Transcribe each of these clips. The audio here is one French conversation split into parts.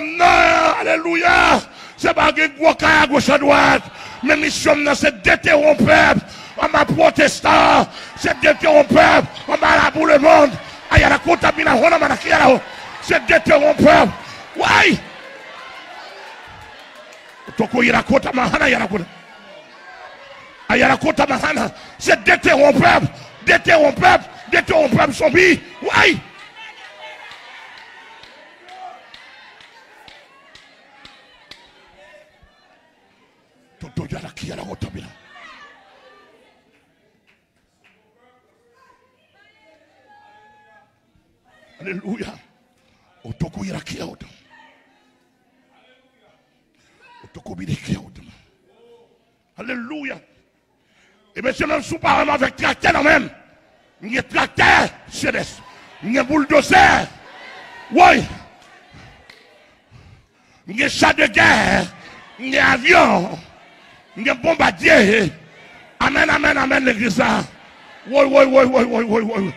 non, alléluia, c'est pas que gros à gauche à droite. Mais mission, c'est déterrompre peuple. On m'a protestant, c'est déterrompre peuple. On m'a la le monde. Aïe, la contamination, on C'est déterrompre peuple. Toko kota mahana yara kota. Ayara kota mahana. C'est déterrompre peuple. Déterrompre peuple. Déterrompre peuple. Zombie. Alléluia. Otoko yara ki yara kota. Otoko bide ki yara kota. Alléluia. Et monsieur, même sous parlement avec tracteur même. Il y a tracteur, c'est des. Il bulldozer. Oui. Il y chat de guerre. Il avion. A bombardier. Amen, amen, amen, l'église. Oui, oui, oui, oui, oui, oui, oui.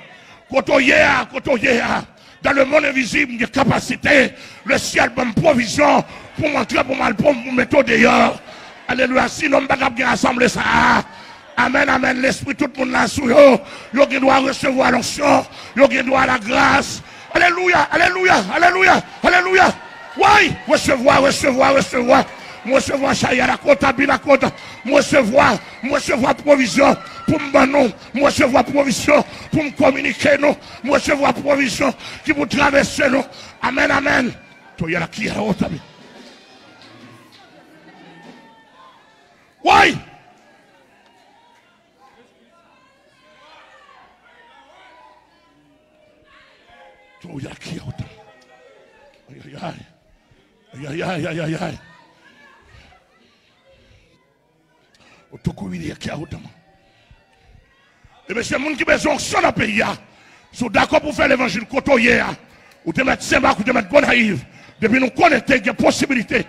Dans le monde invisible, a capacité. Le ciel donne provision pour m'entrer, pour mal, pour me mettre dehors. Alléluia. Je ne vais pas rassembler ça. Amen, amen. L'esprit, tout le monde là sous eux. Ils doit recevoir l'onction. Ils doit la grâce. Alléluia, alléluia, alléluia, alléluia. Oui, recevoir, recevoir, recevoir. Moi, recevoir chaya la compte, la compte. Moi, recevoir, moi, recevoir provision pour me donner non. Moi, recevoir provision pour me communiquer non. Moi, recevoir provision qui vous traverser non. Amen, amen. Toi, il y a la qui est haute. Oui. Toi, il y a la qui est haute. Aïe, aïe, aïe. Aïe, aïe, aïe, aïe, aïe. otokuwili qui a autant. Et monsieur, moun qui besoin son dans le pays, sont d'accord pour faire l'évangile côtoyer, ou te mettre Saint-Marc, ou te mettre Gonaïve. Depuis nous connaissons qu'il y a.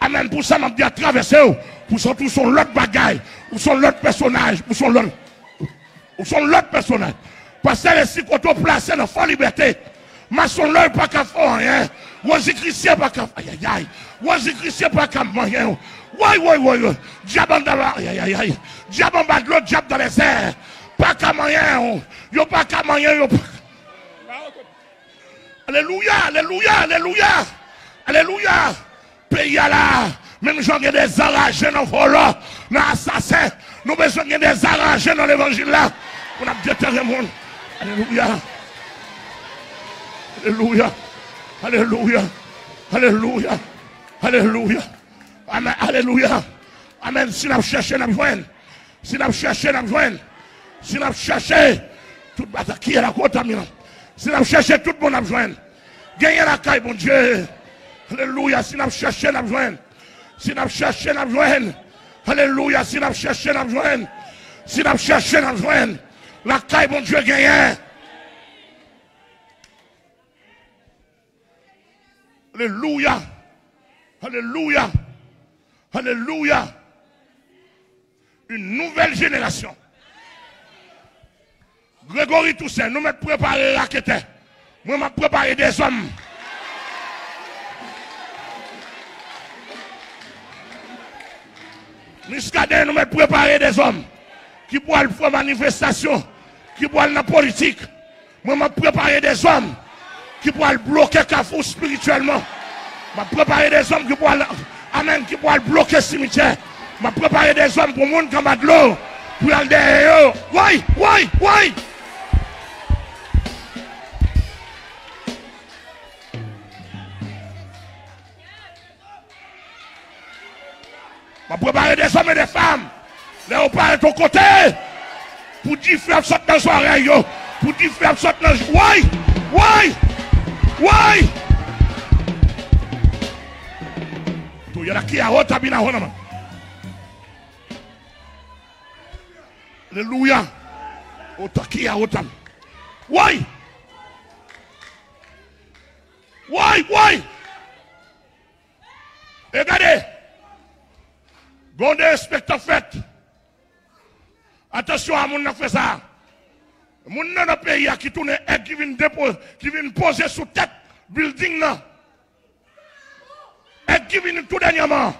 Amen. Pour ça, nous dit à traverser, pour son tout son l'autre bagaille, ou son l'autre personnage, ou son l'autre, ou son l'autre personnage. Parce que si quand on place dans la liberté, mais son l'œil pas qu'à faire rien. Ouazi Christian pas qu'à aïe aïe aïe. Ouazi Christian pas qu'à rien. Oui, oui, oui, oui. Diable dans aïe aïe aïe. Diable en bas diable dans les airs. Pas qu'à rien. Yo pas qu'à rien. Yo pas. Alléluia, alléluia, alléluia. Alléluia. Pays là. Même j'en ai des arrachés dans le volant, dans l'assassin. Nous besoin de des arrachés dans l'évangile là. On a déterré le monde. Alléluia. Alléluia. Alléluia. Alléluia. Alléluia. Amen. Alléluia. Amen. Si nous cherchons, nous joignons. Si nous cherchons, nous joignons. Si nous cherchons, tout bataille qui est la côte Si nous cherchons, tout le monde nous joignons. Gagnez la caille, mon Dieu. Alléluia. Si nous cherchons, nous joignons. Si nous cherchons, nous joignons. Alléluia. Si nous cherchons, nous joignons. Si nous cherchons, nous joignons. La caille, mon Dieu, gagne. Alléluia. Alléluia. Alléluia. Une nouvelle génération. Grégory Toussaint, nous mettons préparer la quête. Nous mettons préparer des hommes. Miscadin, nous mettons préparer des hommes qui pourront faire manifestation, qui pourront dans la politique. Nous mettons préparer des hommes qui pourront bloquer Kafou spirituellement. Je préparer des hommes qui pourront, amen, qui pourront bloquer le cimetière. Je préparer des hommes pour le monde comme de l'eau. Pour aller derrière eux. Oui, oui, oui. Je préparer des hommes et des femmes. Les pas à ton côté. Pour dire frères sortent dans oreille. Pour dire frères sortent dans Oui, oui, oui. Tu yala qui a hota bina hona man. Alléluia. Ota qui a hota. Oui. Oui, oui. Regardez. Gonde spectacle fait. Attention à mon fait ça. Et qui vient déposer, qui vient poser sous tête building là. qui vient tout dernièrement.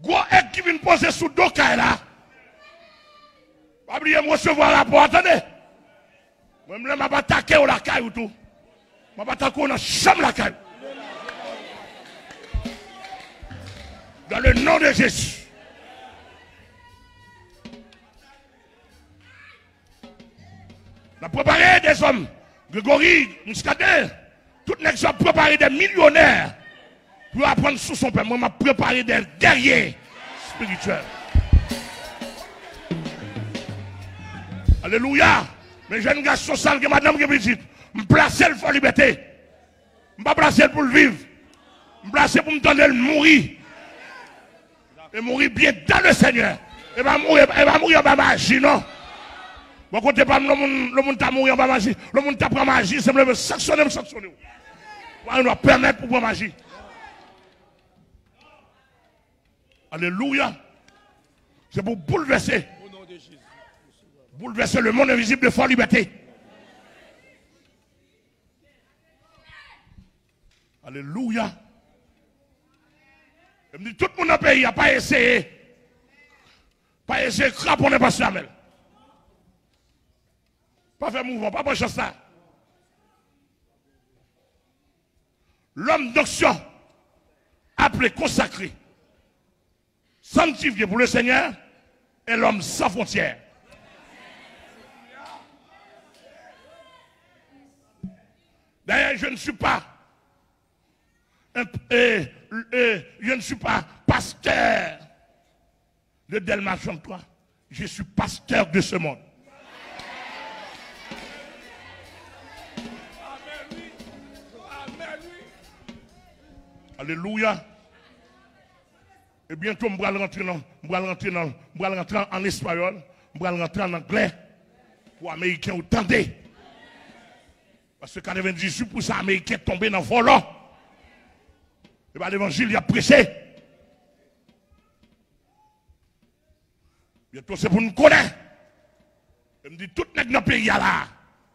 Gros aide qui vient poser sous deux là. Pas oublier me recevoir la vais attaquer au la caille ou. Je vais attaquer dans la chambre la Dans le nom de Jésus. On a préparé des hommes. Grégory, Mouskader, tout les gens préparé des millionnaires pour apprendre sous son père. Moi, je préparé des guerriers spirituels. Alléluia. Mes jeunes garçons sales que madame qui visite, je place le pour la liberté. Je ne placer pour le vivre. Je placer pour me donner le mourir. Et mourir bien dans le Seigneur. Et va mourir, et va mourir en magie, non? Bon, côté pas le monde, le monde t'a mouru en magie. Le monde t'a pris magie, c'est me sanctionner, me sanctionner. On doit permettre pour prendre magie. Alléluia. C'est pour bouleverser. Bouleverser le monde invisible de forte liberté. Alléluia. Tout le monde dans le n'a pas essayé. Pas essayé de craponner pas Samuel. Pas faire mouvement, pas pencher ça. L'homme d'action, appelé consacré, sanctifié pour le Seigneur, est l'homme sans frontières. D'ailleurs, je ne suis pas, je ne suis pas pasteur de Delma toi. Je suis pasteur de ce monde. Alléluia. Et bientôt, je vais rentrer, dans, je rentrer, dans, rentrer en espagnol, je vais rentrer en anglais pour Américains entendez. Parce que 98% des Américains tombés dans le volant. Et bien l'évangile, il a pressé. Bientôt, c'est pour nous connaître. Je me dis, tout dans le pays là,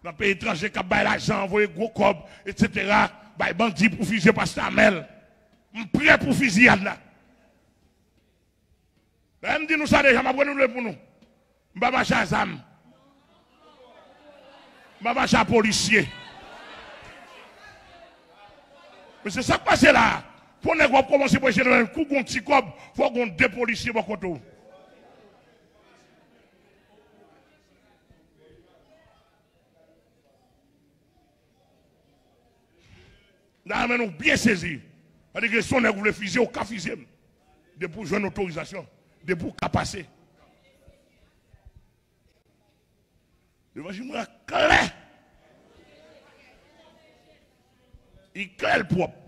dans le pays étranger, qui a l'argent, envoyé gros cob, etc., bah, bandit pour fuser Pasteur Amel. Je suis prêt pour fusillade là. Je me dis, nous ça déjà, je vais nous pour nous. Je vais marcher à ZAM. Je vais marcher à policier. Mais c'est ça qui passe là. Pour ne pas commencer à prêcher un coup contre petit cob, il faut qu'on deux policiers pour côté. Là, nous bien saisi. Parce que si on vous le fusil au cas fusil, de pour jouer une autorisation, de pour passer. L'évangile est clair. Il clair propre.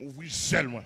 Ouvrir seulement.